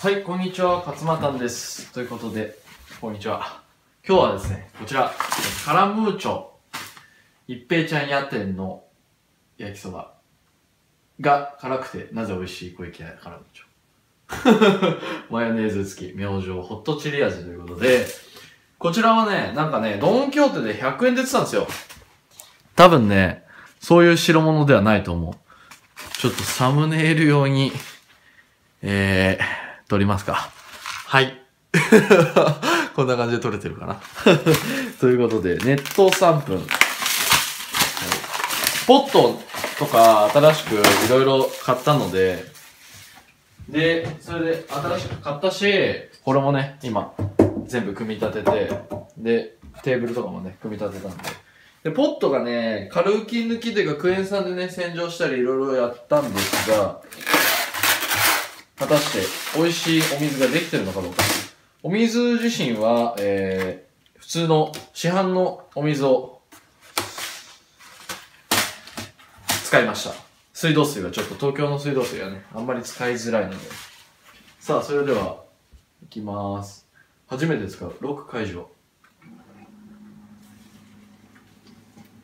はい、こんにちは、勝俣です。ということで、こんにちは。今日はですね、こちら、カラムーチョ、一平ちゃん屋店の焼きそばが辛くて、なぜ美味しい小池屋カラムーチョ。マヨネーズ付き、明星、ホットチリ味ということで、こちらはね、なんかね、ドンキョーテで100円で売ってたんですよ。多分ね、そういう代物ではないと思う。ちょっとサムネイル用に、えー、撮りますか。はい。こんな感じで撮れてるかな。ということで、熱湯3分。ポットとか新しくいろいろ買ったので、で、それで新しく買ったし、これもね、今、全部組み立てて、で、テーブルとかもね、組み立てたんで。で、ポットがね、軽浮き抜きというかクエン酸でね、洗浄したりいろいろやったんですが、果たして美味しいお水ができてるのかどうか。お水自身は、えー、普通の市販のお水を使いました。水道水はちょっと東京の水道水はね、あんまり使いづらいので。さあ、それでは、いきまーす。初めて使う。ロック解除。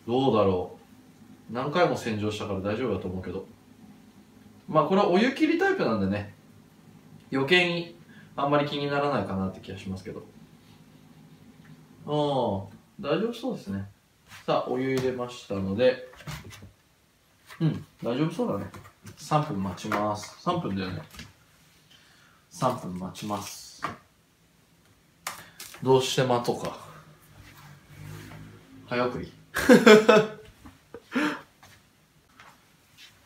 どうだろう。何回も洗浄したから大丈夫だと思うけど。まあこれはお湯切りタイプなんでね、余計にあんまり気にならないかなって気がしますけど。ああ、大丈夫そうですね。さあ、お湯入れましたので、うん、大丈夫そうだね。3分待ちます。3分だよね。3分待ちます。どうして待とうか。早送り。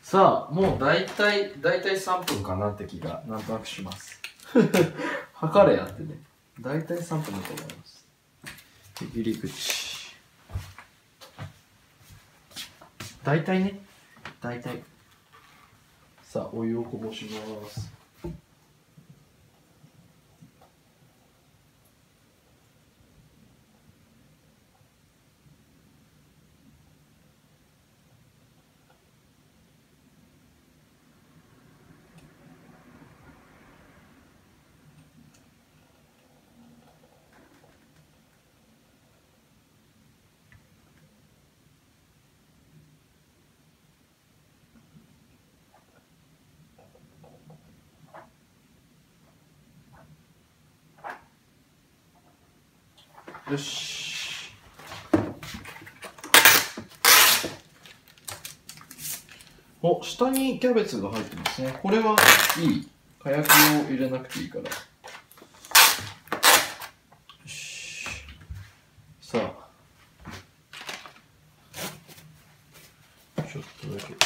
さあ、もう大体、大体3分かなって気がなんとなくします。測れやってね。大体3分だと思います。入り口。大体ね。大体。さあ、お湯をこぼします。よし。お、下にキャベツが入ってますね。これはいい。火薬を入れなくていいから。さあ。ちょっとだけ。よ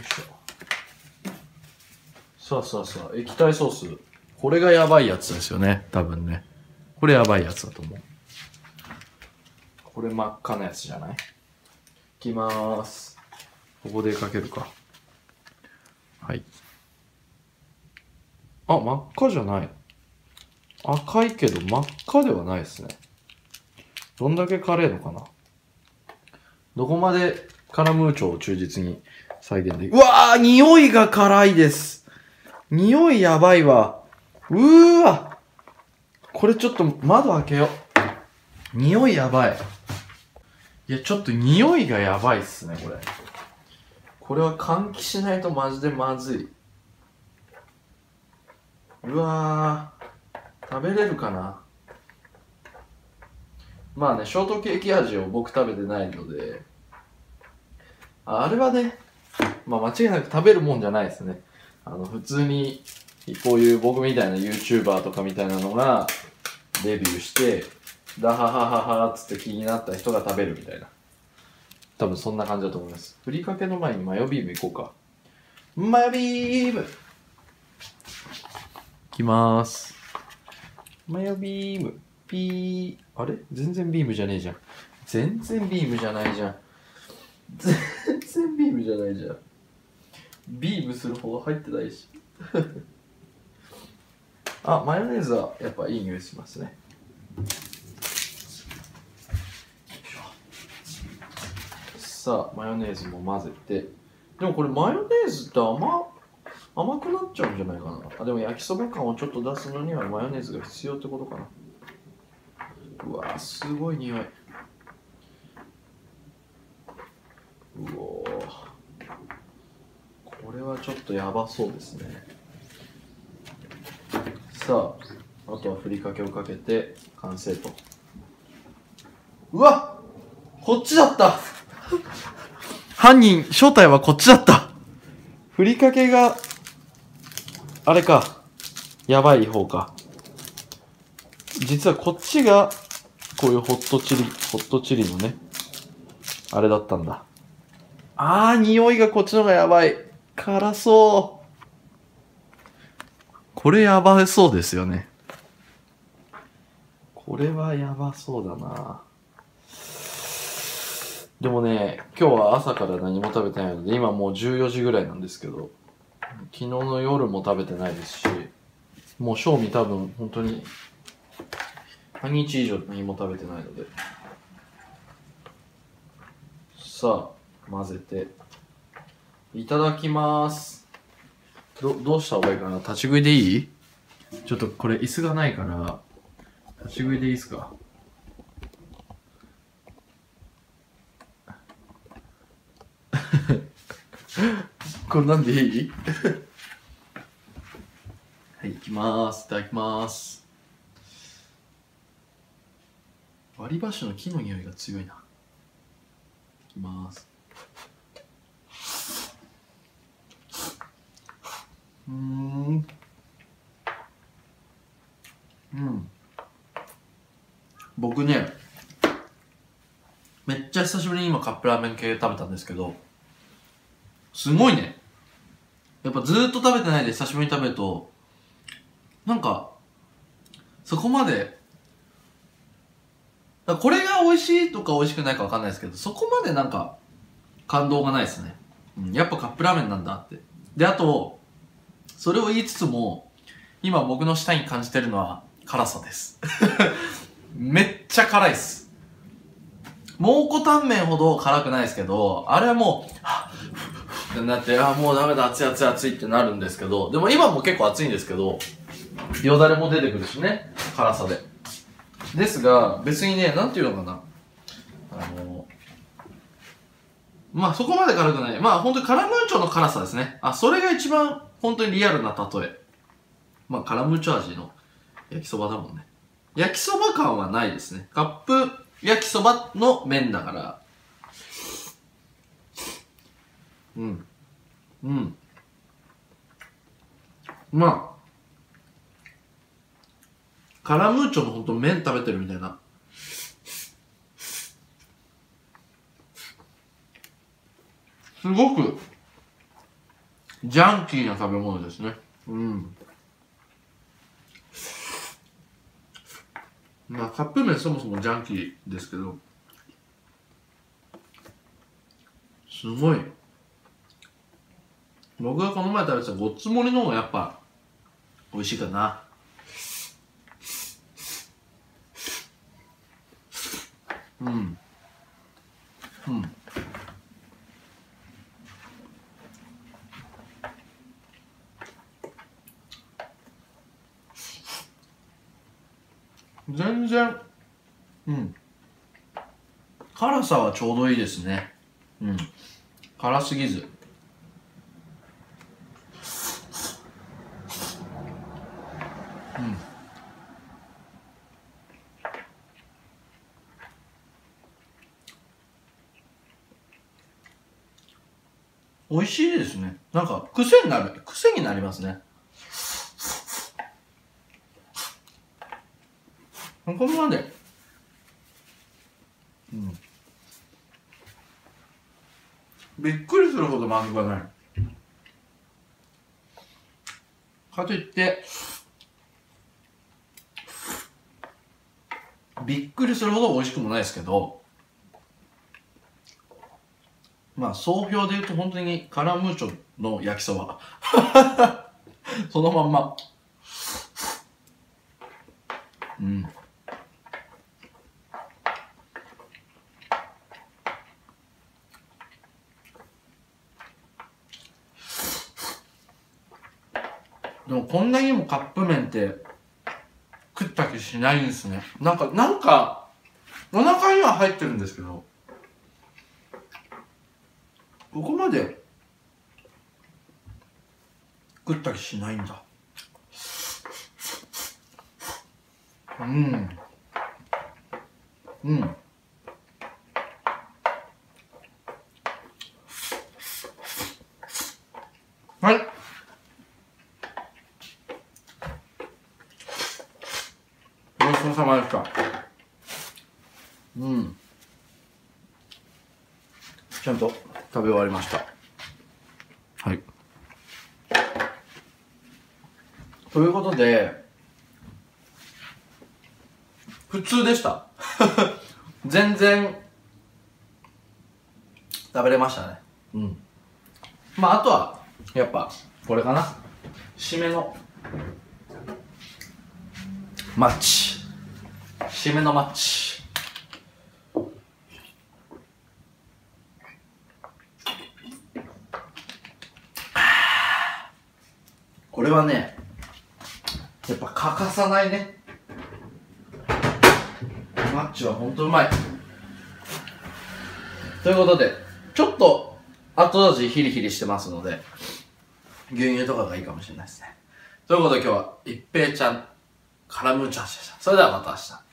いしょ。さあさあさあ、液体ソース。これがやばいやつですよね。多分ね。これやばいやつだと思う。これ真っ赤なやつじゃない？いきまーす。ここでかけるか。はい。あ、真っ赤じゃない。赤いけど真っ赤ではないですね。どんだけ辛いのかな？どこまでカラムーチョを忠実に再現できうわー匂いが辛いです匂いやばいわ。うーわこれちょっと窓開けよう。匂いやばい。いや、ちょっと匂いがやばいっすね、これ。これは換気しないとマジでまずい。うわー、食べれるかな？まあね、ショートケーキ味を僕食べてないので、あれはね、まあ間違いなく食べるもんじゃないですね。あの、普通に、こういう僕みたいな YouTuber とかみたいなのが、デビューして、ダハハハハっつって気になった人が食べるみたいな。多分そんな感じだと思います。ふりかけの前にマヨビームいこうか。マヨビームいきまーす。マヨビーム。ピー。あれ？全然ビームじゃねえじゃん。全然ビームじゃないじゃん。全然ビームじゃないじゃん。ビームするほど入ってないし。あ、マヨネーズはやっぱいい匂いしますね。さ、マヨネーズも混ぜて。でもこれマヨネーズって甘、甘くなっちゃうんじゃないかな。あでも焼きそば感をちょっと出すのにはマヨネーズが必要ってことかな。うわーすごい匂い。うおこれはちょっとやばそうですね。さああとはふりかけをかけて完成と。うわこっちだった。犯人正体はこっちだった。ふりかけがあれか。やばい方か。実はこっちがこういうホットチリホットチリのねあれだったんだ。あー匂いがこっちの方がやばい。辛そう。これやばそうですよね。これはやばそうだなでもね今日は朝から何も食べてないので今もう14時ぐらいなんですけど昨日の夜も食べてないですしもう正味多分本当に半日以上何も食べてないので。さあ混ぜて。いただきます。どどうした方がいいかな？立ち食いでいい？ちょっとこれ椅子がないから立ち食いでいいですか？これなんでいい？はい、いきます。いただきます。割り箸の木の匂いが強いな。いきます。うーん。うん。僕ね、めっちゃ久しぶりに今カップラーメン系食べたんですけど、すごいね。やっぱずーっと食べてないで久しぶりに食べると、なんか、そこまで、これが美味しいとか美味しくないかわかんないですけど、そこまでなんか、感動がないですね。うん、やっぱカップラーメンなんだって。で、あと、それを言いつつも、今僕の舌に感じてるのは辛さです。めっちゃ辛いっす。蒙古タンメンほど辛くないですけど、あれはもう、ってなって、あ、もうダメだ、熱い熱い熱いってなるんですけど、でも今も結構熱いんですけど、よだれも出てくるしね、辛さで。ですが、別にね、なんていうのかな。あの、まあそこまで辛くない。まあ本当にカラムーチョの辛さですね。あ、それが一番本当にリアルな例え。まあカラムーチョ味の焼きそばだもんね。焼きそば感はないですね。カップ焼きそばの麺だから。うん。うん。まあ、カラムーチョのほんと麺食べてるみたいな。すごく、ジャンキーな食べ物ですね。うん。まあ、カップ麺そもそもジャンキーですけど、すごい。僕がこの前食べてたごっつ盛りの方がやっぱ美味しいかな。うん。うん。全然、うん。辛さはちょうどいいですね。うん。辛すぎず。美味しいですね。なんか、癖になる。癖になりますね。ここまで。うん。びっくりするほどまずくはない。かといって、びっくりするほど美味しくもないですけど、まあ、総評で言うと本当にカラムーチョの焼きそば。そのまんま。うん。でもこんなにもカップ麺って食った気しないんですね。なんか、なんか、お腹には入ってるんですけど、ここまで食った気しないんだ。うん。うん。はい。ごちそうさまでした。うん。ちゃんと食べ終わりました。はい。ということで、普通でした。全然、食べれましたね。うん。まあ、あとは、やっぱ、これかな。締めの、マッチ。締めのマッチ。これはね、やっぱ欠かさないね。マッチはほんとうまい。ということで、ちょっと後味ヒリヒリしてますので、牛乳とかがいいかもしれないですね。ということで今日は、一平ちゃん、カラムーチャンでした。それではまた明日。